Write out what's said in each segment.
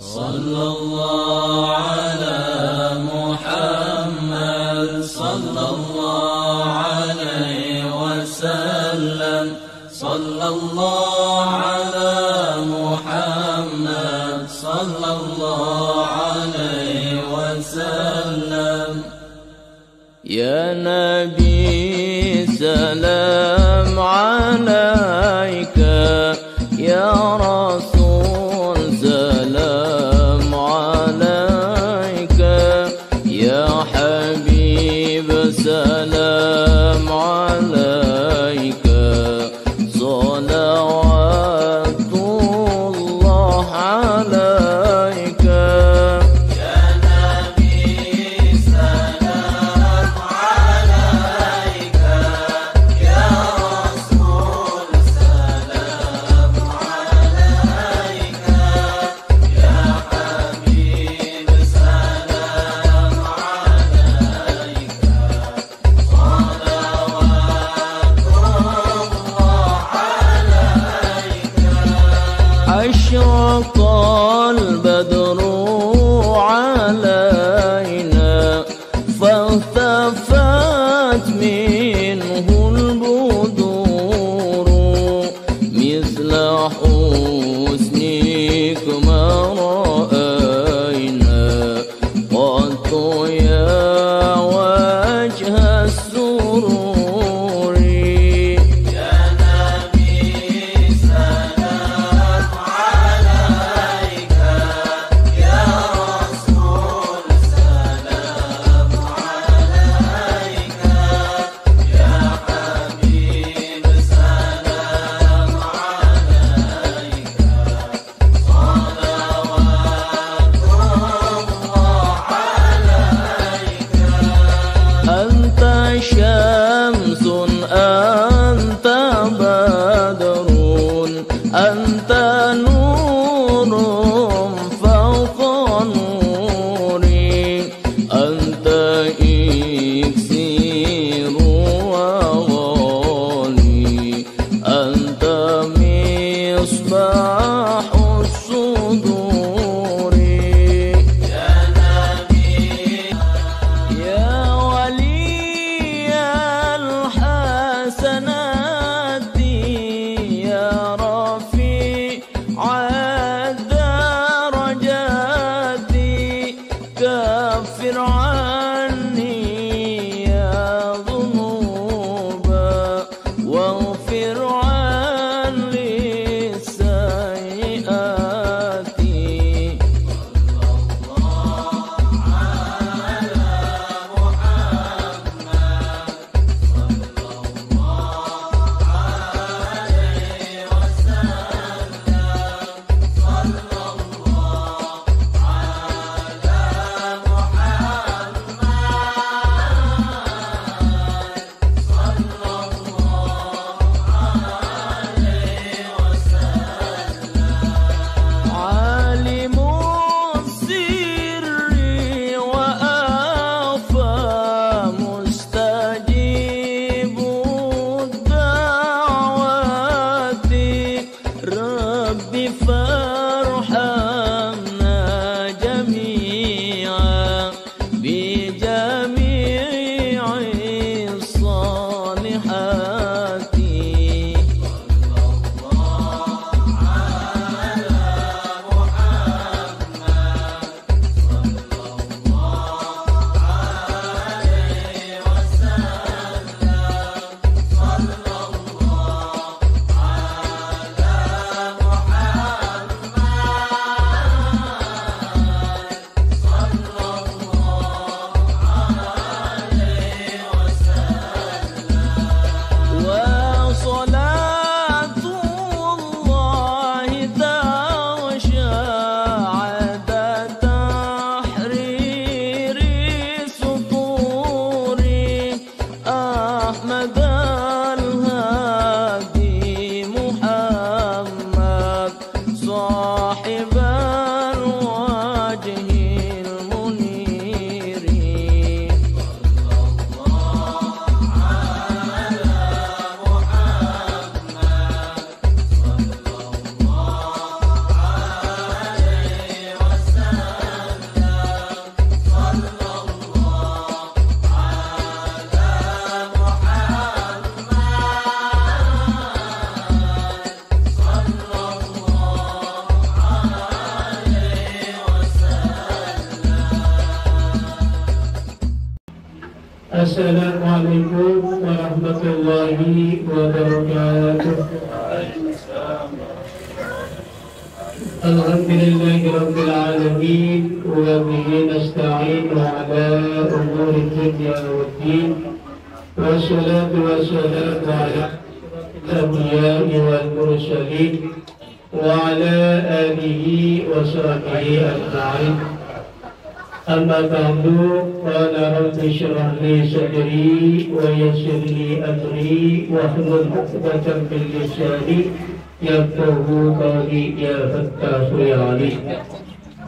صلى الله على محمد صلى الله عليه وسلم. صلى الله على محمد صلى الله عليه وسلم. يا نبي سلام. فتاح يا عليم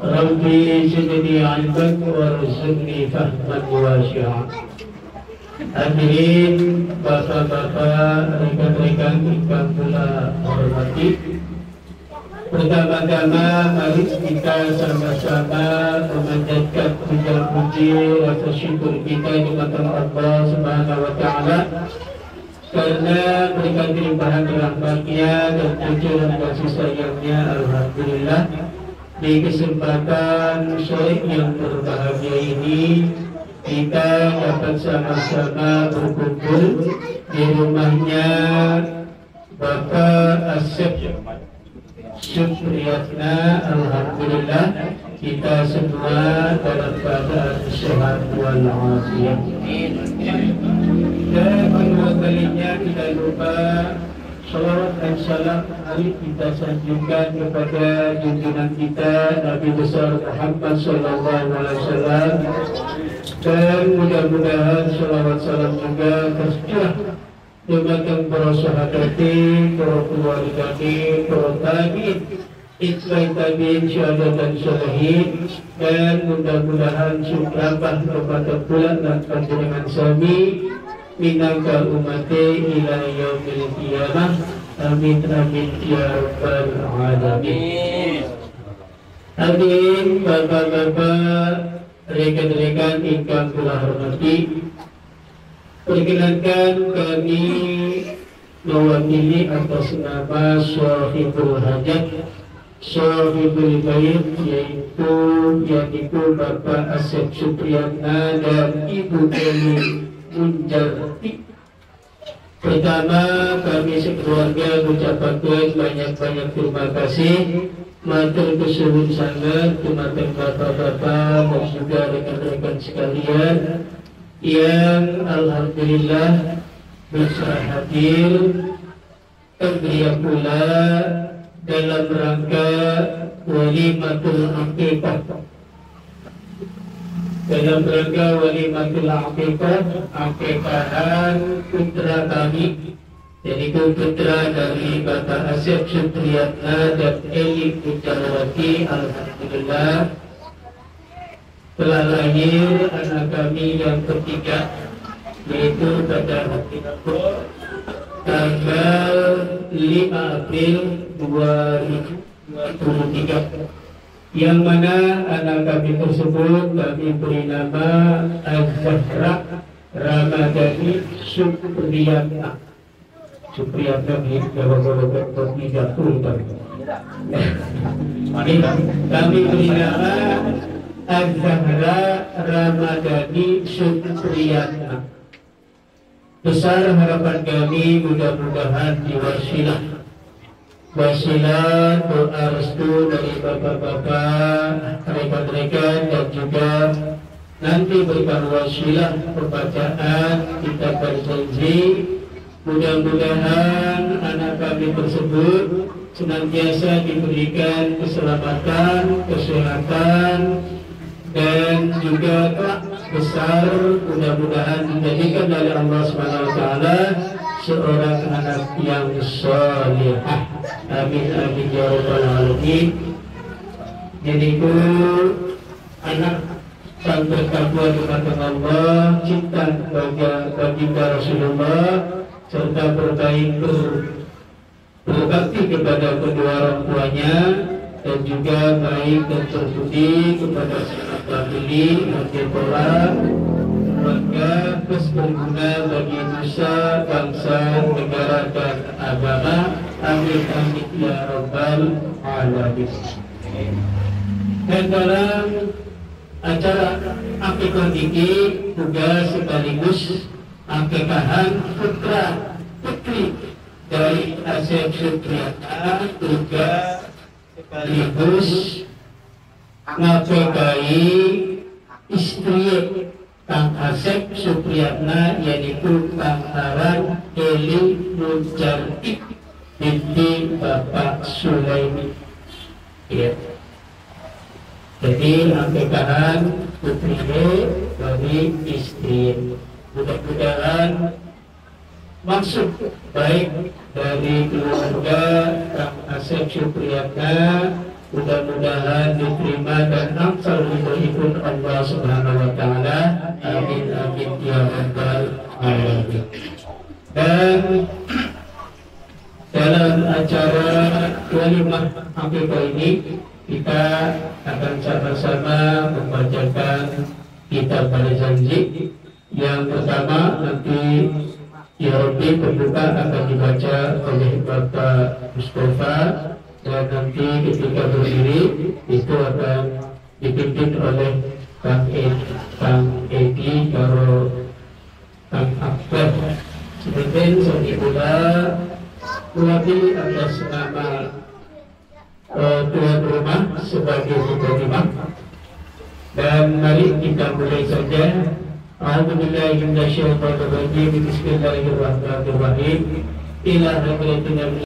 ربي زدني علما وارزقني فهما واسعا Hadirin bapak-bapak, rekan-rekan yang pula hormati Pertama-tama mari kita sama-sama memanjatkan puja-puji rasa syukur kita kepada Allah Subhanahu wa taala karena berikan limpahan rahmatnya dan cucuran kasih sayangnya Alhamdulillah. Di kesempatan sore yang berbahagia ini kita dapat sama-sama berkumpul di rumahnya Bapak Asep Supriyatna. Alhamdulillah kita semua dalam keadaan sehat walafiat dan kedua kalinya tidak lupa Salawat dan salam hari kita sanjungkan kepada junjungan kita Nabi besar Muhammad Sallallahu Alaihi Wasallam dan mudah-mudahan salawat salam juga tercurah Demikian para sahabat para keluarga para tabiin Ikhlas tabiin syahadat dan syarahin Dan mudah-mudahan syukrabah kepada bulan dan panjenengan sami minangka umati ila yaumil qiyamah. Amin amin ya rabbal alamin. Hadirin bapak-bapak rekan-rekan ingkang kula hormati. Perkenankan kami mewakili atas nama Sohibul Hajat Sohibul Bait yaitu yaitu Bapak Asep Supriyatna dan Ibu Eli Munjarti Pertama kami sekeluarga mengucapkan banyak-banyak terima kasih. Matur kesuhun sangat Kematan bapak-bapak dan juga rekan-rekan sekalian Yang Alhamdulillah bisa hadir. Tergeria pula dalam rangka Walimatul Aqiqah dalam rangka walimatul aqiqah aqiqahan putra kami yaitu putra dari Bapak Asep Supriyatna dan Eli Pujarwati Alhamdulillah. Telah lahir anak kami yang ketiga yaitu pada tanggal 5 April 2023 yang mana anak kami tersebut kami beri nama Az-Zahra Ramadhani Supriyatna Supriyatna ini kalau tidak tuh kami beri nama Az-Zahra Ramadhani Supriyatna besar harapan kami mudah-mudahan diwasilah wasilah doa restu dari bapak-bapak rekan-rekan dan juga nanti berikan wasilah pembacaan kita berjanji mudah-mudahan anak kami tersebut senantiasa diberikan keselamatan, kesehatan dan juga besar mudah-mudahan dijadikan oleh Allah Subhanahu wa taala seorang anak yang salihah. Amin amin ya rabbal alamin. Jadi ku anak sang bertakwa kepada Allah, cinta kepada baginda Rasulullah serta berbaik berbakti kepada kedua orang tuanya dan juga baik dan berbudi kepada sanak famili, nanti pola, keluarga terus berguna bagi nusa, bangsa, negara dan agama. Amin amin ya rabbal alamin. Dan dalam acara akikah ini juga sekaligus akikahan putra putri dari Asep Supriyata juga sekaligus ngapekai istri Kang Asep Supriyatna yaitu Kang Aran Eli Mujarti binti Bapak Sulaimi. Ya. Jadi akikahan putri dari istri. Mudah-mudahan maksud baik dari keluarga Kang Asep Supriyatna mudah-mudahan diterima dan angsal pun Allah Subhanahu wa taala. Amin amin ya rabbal alamin. Dan dalam acara walimah akikah ini kita akan sama-sama membacakan kitab pada janji yang pertama nanti Ya Rabbi pembuka akan dibaca oleh Bapak Mustafa dan nanti ketika berdiri itu akan dipimpin oleh Kang Edi, Kang Edi Karo Kang Akbar. Sebenarnya saya lagi atas nama eh, uh, tuan rumah sebagai tuan rumah dan mari kita mulai saja. Alhamdulillah Ibnu Syaitan Al-Bajir Bismillahirrahmanirrahim. Ila Rabbiyatun Yabni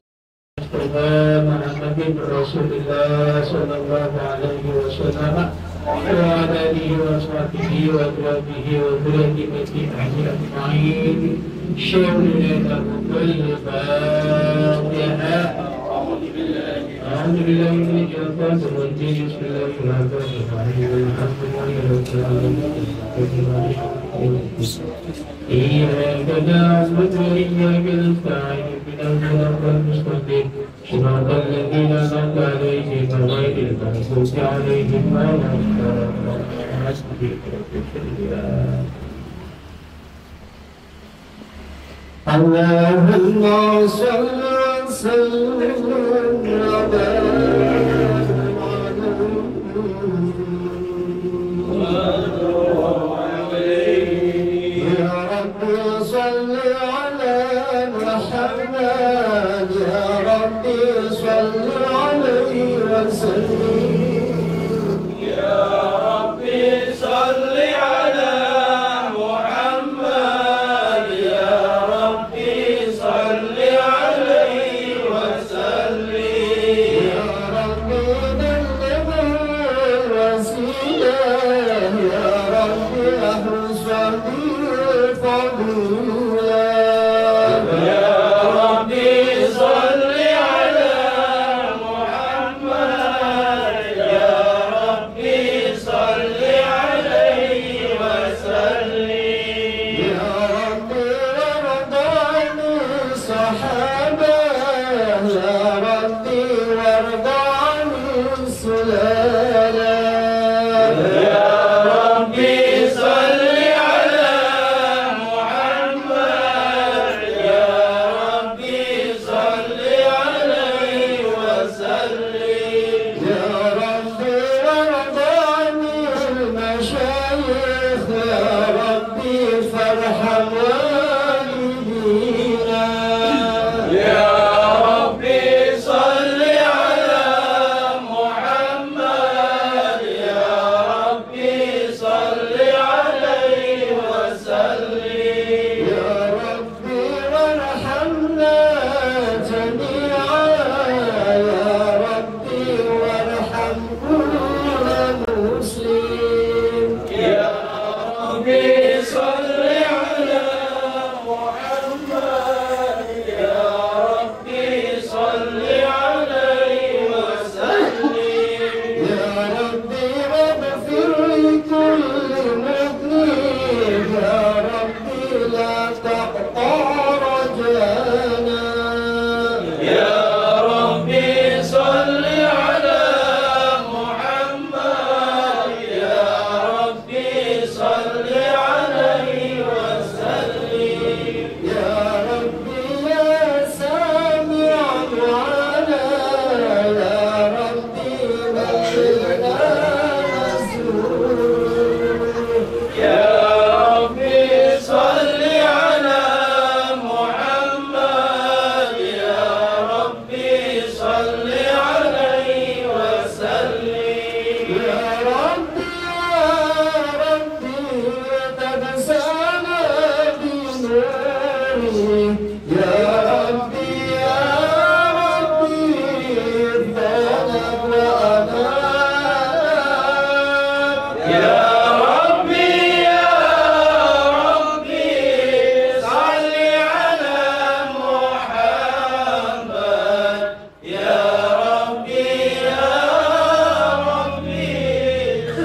Astaga Muhammadin Rasulullah Sallallahu Alaihi Wasallam. رسول الله صلى الله عليه وسلم وعلى آله وصحبه وأزواجه وذريته أجمعين شر لنا كل فاتحة أعوذ بالله من الشيطان الرجيم بسم الله الرحمن الرحيم الحمد لله رب العالمين إياك نعبد وإياك نستعين اهدنا الصراط المستقيم صراط الذين أنعمت عليهم غير المغضوب عليهم ولا الضالين اللهم صل وسلم يا Sir.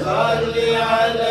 صلي على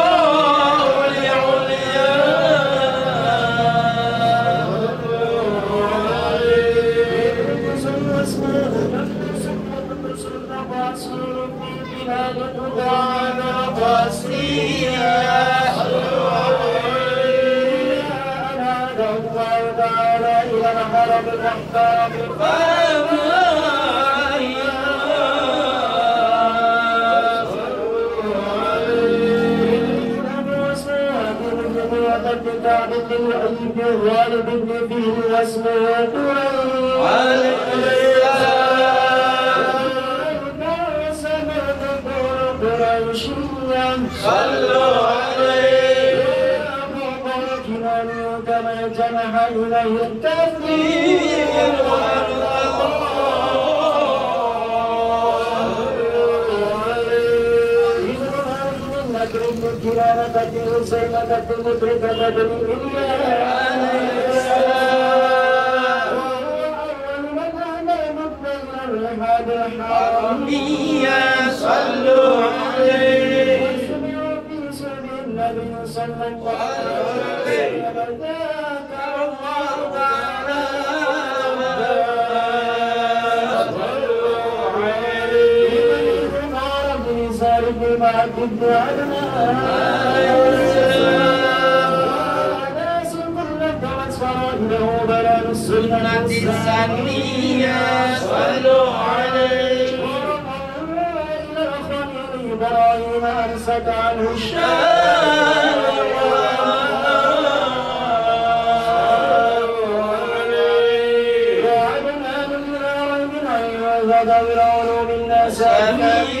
ضرب الأحقاب صلوا عليه. يجعل له التثليل كلامة حسينة مدركة بالإله صلوا عليه وسمعوا في سبيل النبي صلى الله عليه وسلم سنة السنية صلوا عليه. إبراهيم أمسك عنه الشام وعلم أن من العرب أيها الغدر العلوم الناس أمين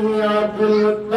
Abdul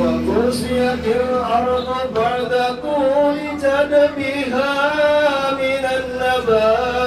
وكسيت الأرض بعد طول تدبها من النبات.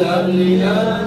لا إله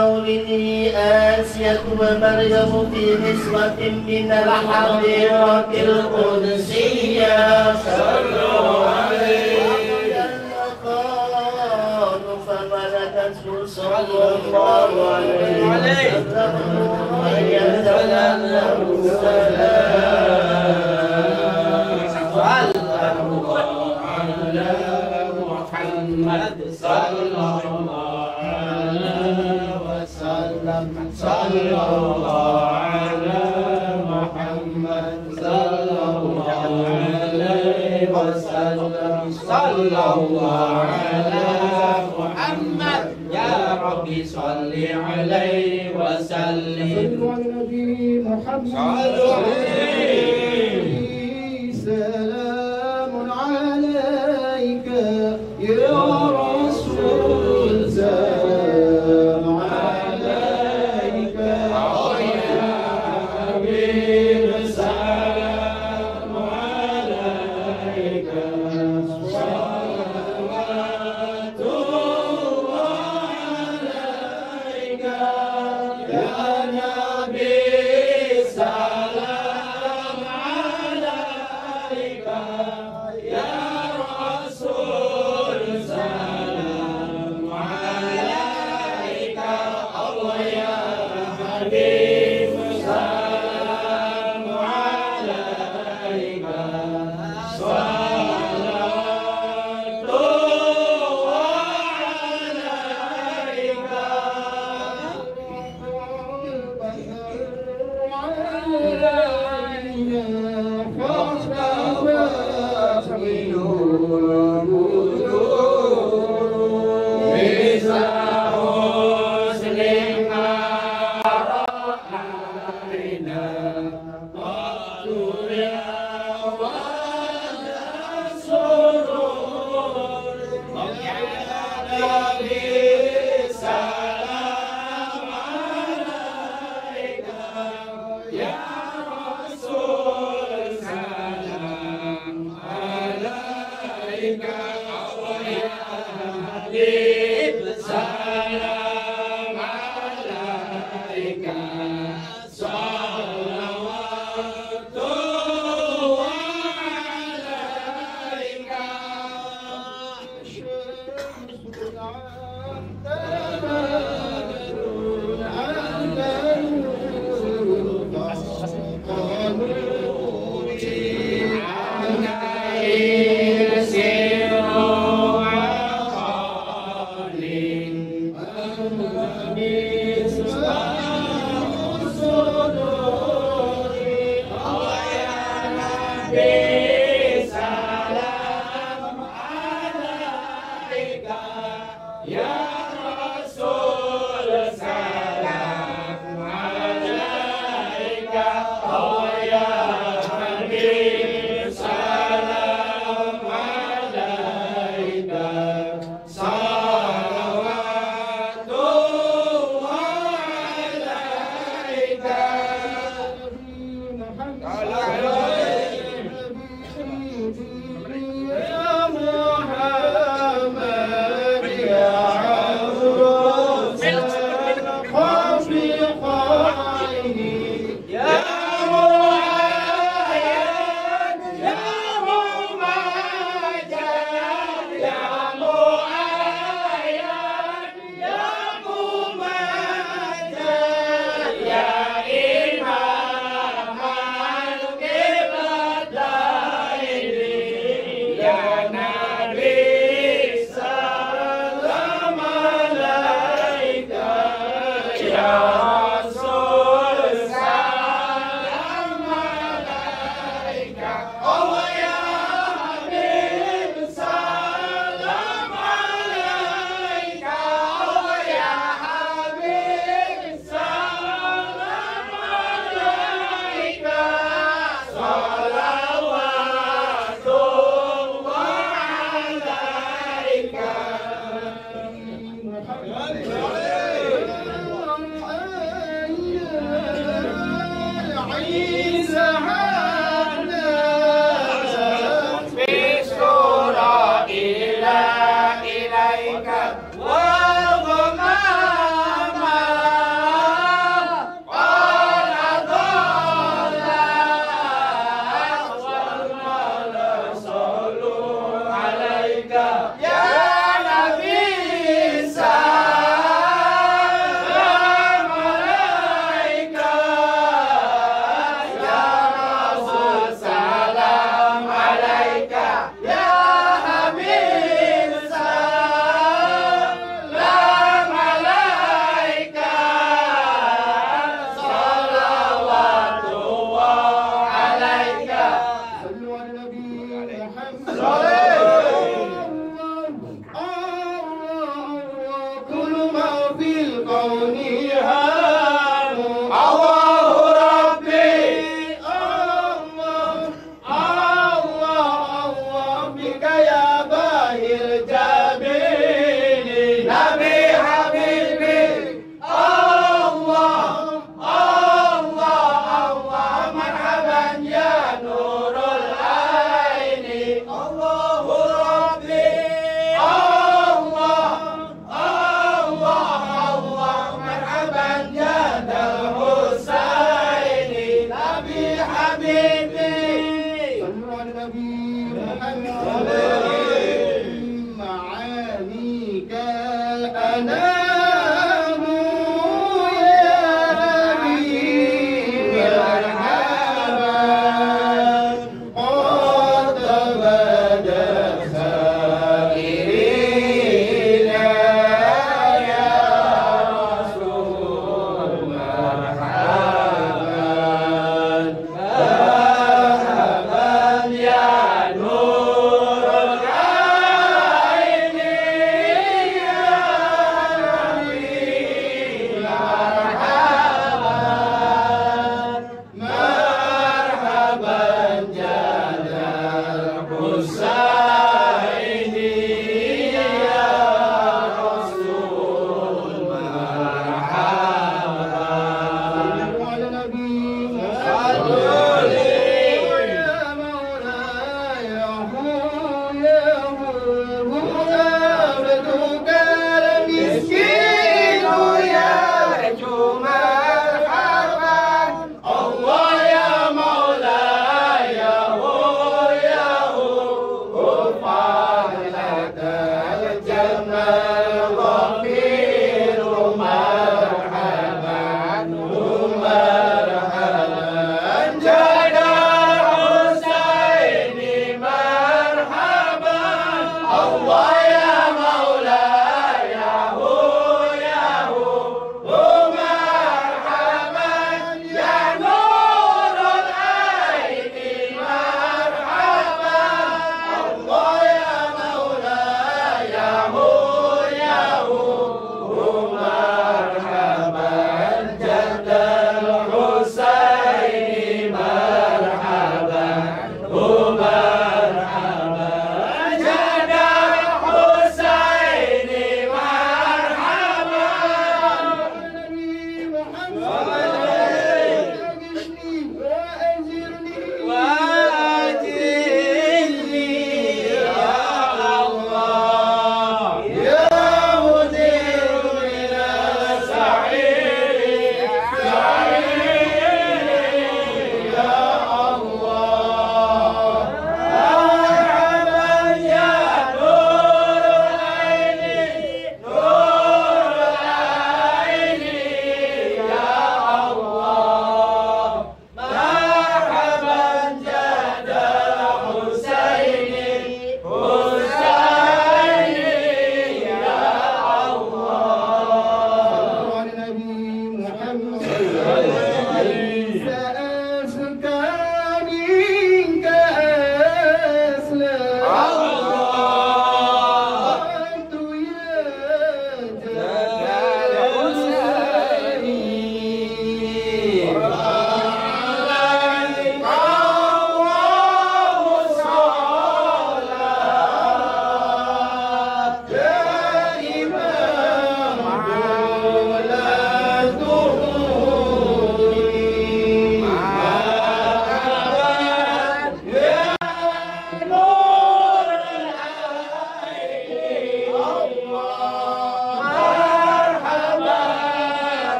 مولده آسية ومريم في نسوة من الحريرة القدسية. صلوا عليه فولدته صلى الله عليه وسلم. عليه سلام على محمد يا رب صل عليه وسلم. صلوا على النبي محمد. صلوا عليه.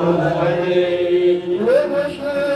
Allahu aleyhi ve.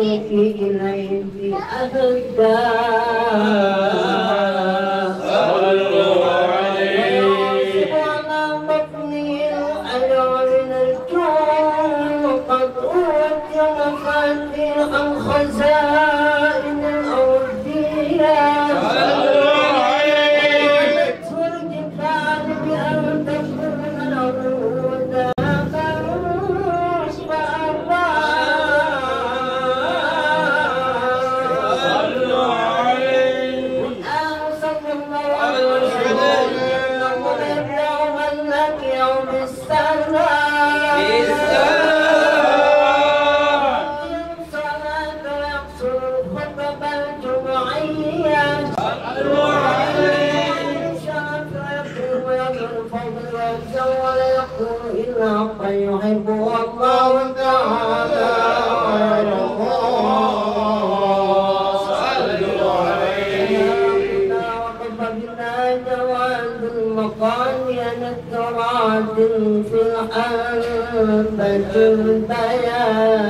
في إليه أبدا tu daya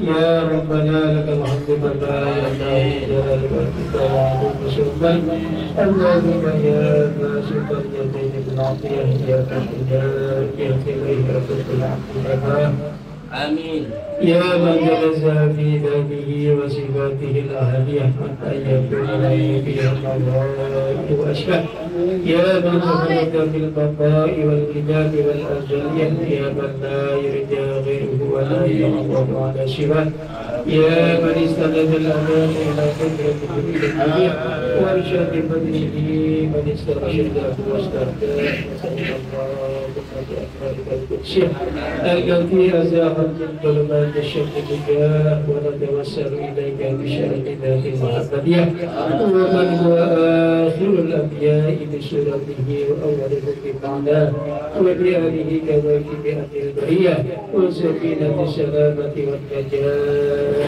يا ربنا لك الحمد كما ينبغي جلالك والكتاب سبحان اللهم يا باسط اليدين بالعافيه يا كافر اليك رفض العقل Amin. يا من تنزه في ذاته وصفاته الأهلية حتى يكون لي فيها المرائد وأشبه يا من تفرد في البقاء والكتاب والأجلية يا من لا يرجى غيره والذي يقول على شفاه يا من استندت الامان إلى قدره الجميع وارشاد بدنه من استرشده واستهداه وصلى الله على اكبر التي أزاحت من ظلمات الشرك بك ونتوسل إليك بشرف ذات المحمدية ومن هو آخر الأنبياء بسورته وأولهم بمعناه وبآله كذلك بأهل البرية. وسكينة السلامة والنجاة.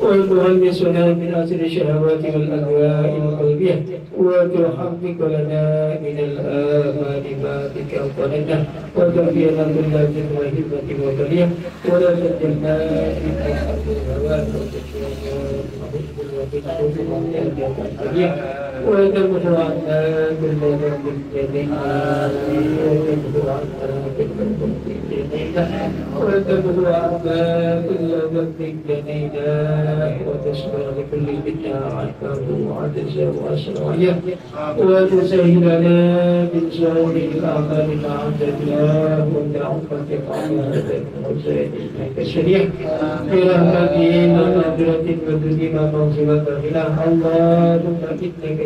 وتغمسنا من أسر الشهوات والأهواء القلبية وتحقق لنا من الآمال ما بك أفضلنا وتربينا كل ذنب وهمة وبلية ولا تجعلنا من أصحاب الهوى وتمحو عنا كل ذنب جميعا وتمحو عنا كل ذنب جميعا وتمحو عنا كل ذنب جميعا وتشفى لكل بدعة عفاه وعجز وأسرعية وتسهل لنا من سائر الأعمال مع الله وتعفك على وزاد الشريع برحمته ومغفرة وتديم مغفرة غنى اللهم إنك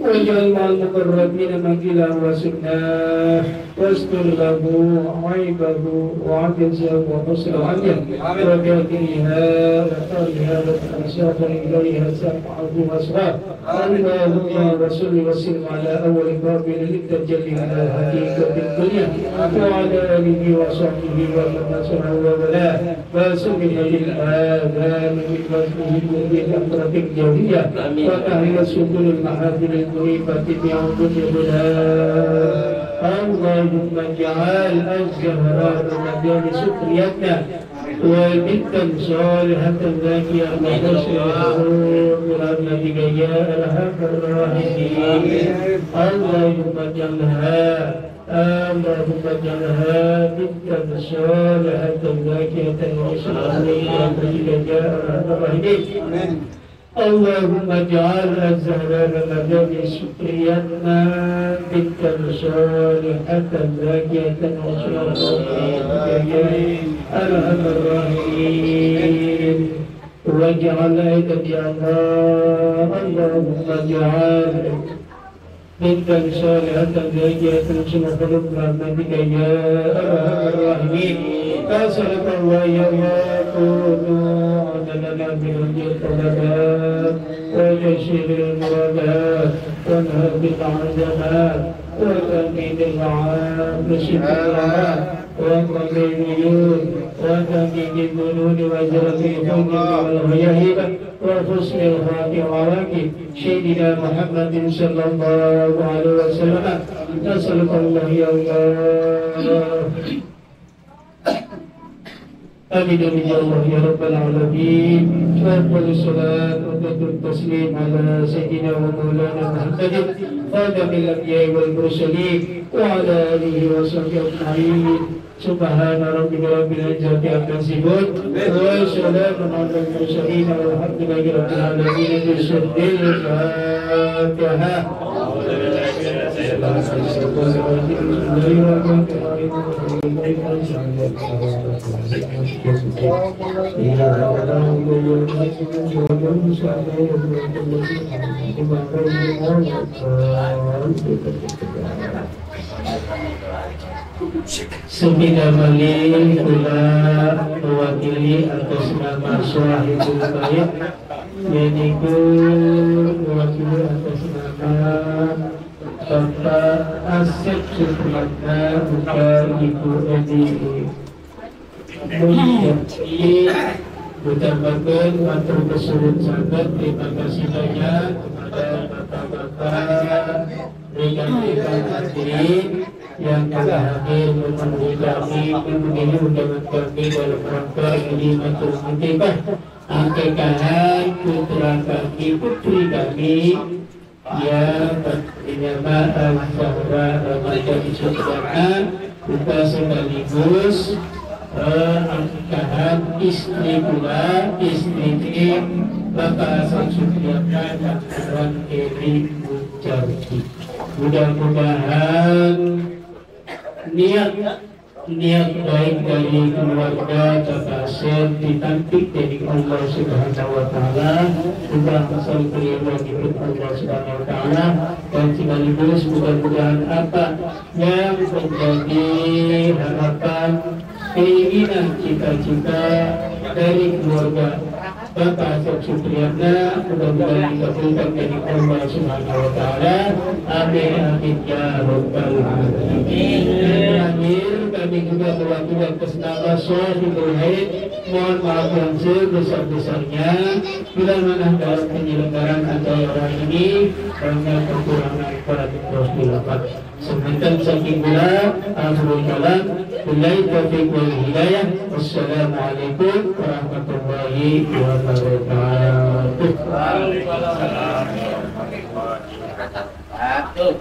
واجعل مع المقربين منزلا وسكنا. واستر له عيبه وعجزه وحسن عمله. وكافرها وقالها وتنساق إليها سمعه واسراه اللهم صل وسلم على أول باب للتجلي إلى حقيقة الدنيا. وعلى آله وصحبه ومن نصره وولاة. وسلم للاذان بفضله بالامره الجويه وتهل سبل المحافل المريفه بعبد الهدى اللهم اجعل الزهراء مجال سكريتنا وبنتا صالحة ذاكية. وحسنة برحمتك يا أرحم الراحمين اللهم اجعلها اللهم اجعلها بنتا صالحة ذاكية. وحسنة برحمتك يا أرحم الراحمين اللهم اجعل الزهراء مدام سكريتنا بنتا صالحة زاكية وصالحة أرحم الراحمين واجعل يا الله. اللهم اجعل بنتا صالحة زاكية وصالحة برحمتك يا أرحم الراحمين فأسألك الله يا الله لنا من الجلد ويشير المرادات وانهى بالعزمات وتميد العام شكرها وقضي الوجود وتميد الجنود وجرد الحب والغياهب وحسن الخاتمة سيدنا محمد صلى الله عليه وسلم نسألك الله يا الله آمين يا الله يا رب العالمين وأفضل الصلاة وأفضل التسليم على سيدنا ومولانا محمد خاتم الأنبياء والمرسلين وعلى آله وصحبه أجمعين سبحان ربك رب العزة عما يصفون وسلام على المرسلين والحمد لله رب العالمين بسر الفاتحة Sembilan kali kula mewakili atas nama Suahibul Bayat yaitu mewakili atas nama Bapak Asep Supriyatna bukan Ibu Edi. Mulyati Utamakan matur kesulut sangat Terima kasih banyak kepada bapak-bapak Rekan-rekan hadirin yang telah hadir memenuhi kami memenuhi undangan kami dalam rangka ini matur akikah akikahan putra kami putri kami yang bernama Al-Zahra Ramadan Saudara kita sekaligus akikahan istri pula istri Bapak Samsudiyaka dan Tuan Eri Mujardi mudah-mudahan niat niat baik dari keluarga terhasil ditantik dari Allah Subhanahu wa taala. Juga asal beliau diberi Allah Subhanahu wa taala. Dan sekaligus mudah-mudahan apa yang menjadi harapan keinginan cita-cita dari keluarga Bapak Asep mudah-mudahan dikabulkan dari Allah Subhanahu wa taala. Amin amin ya rabbal alamin. Terakhir kami juga mewakili atas nama Sohibul Haid mohon maaf yang sebesar-besarnya bila mana dalam penyelenggaraan acara ini banyak kekurangan pada terus dilakukan. Taufiq wal hidayah Wassalamualaikum warahmatullahi wabarakatuh Waalaikumsalam warahmatullahi wabarakatuh.